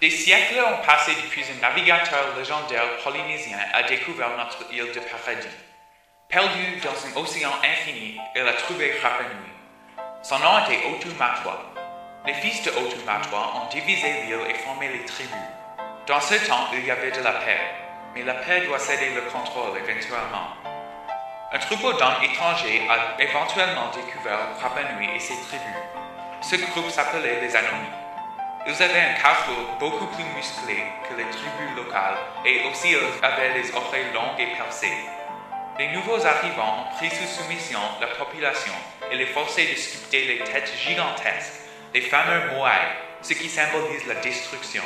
Des siècles ont passé depuis un navigateur légendaire polynésien a découvert notre île de paradis. Perdu dans un océan infini, il a trouvé Rapa Nui. Son nom était Otumatua. Les fils de Otumatua ont divisé l'île et formé les tribus. Dans ce temps, il y avait de la paix, mais la paix doit céder le contrôle éventuellement. Un troupeau d'hommes étrangers a éventuellement découvert Rapa Nui et ses tribus. Ce groupe s'appelait les Anomis. Ils avaient un carrefour beaucoup plus musclé que les tribus locales et aussi ils avaient les oreilles longues et percées. Les nouveaux arrivants ont pris sous soumission la population et les forcé de sculpter les têtes gigantesques, les fameux moai, ce qui symbolise la destruction.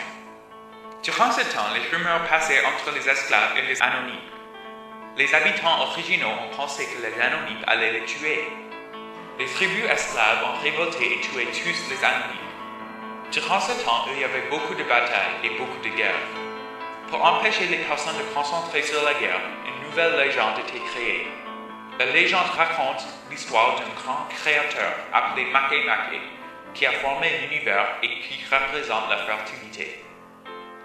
Durant ce temps, les rumeurs passaient entre les esclaves et les anonymes. Les habitants originaux ont pensé que les anonymes allaient les tuer. Les tribus esclaves ont révolté et tué tous les anonymes. Durant ce temps, il y avait beaucoup de batailles et beaucoup de guerres. Pour empêcher les personnes de concentrer sur la guerre, une nouvelle légende était créée. La légende raconte l'histoire d'un grand créateur appelé Makemake, qui a formé l'univers et qui représente la fertilité.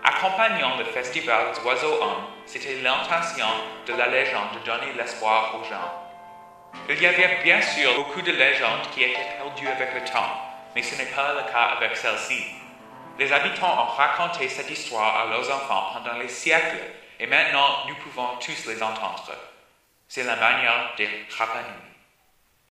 Accompagnant le festival des oiseaux-hommes, c'était l'intention de la légende de donner l'espoir aux gens. Il y avait bien sûr beaucoup de légendes qui étaient perdues avec le temps, mais ce n'est pas le cas avec celle-ci. Les habitants ont raconté cette histoire à leurs enfants pendant les siècles et maintenant nous pouvons tous les entendre. C'est la manière des Rapanui.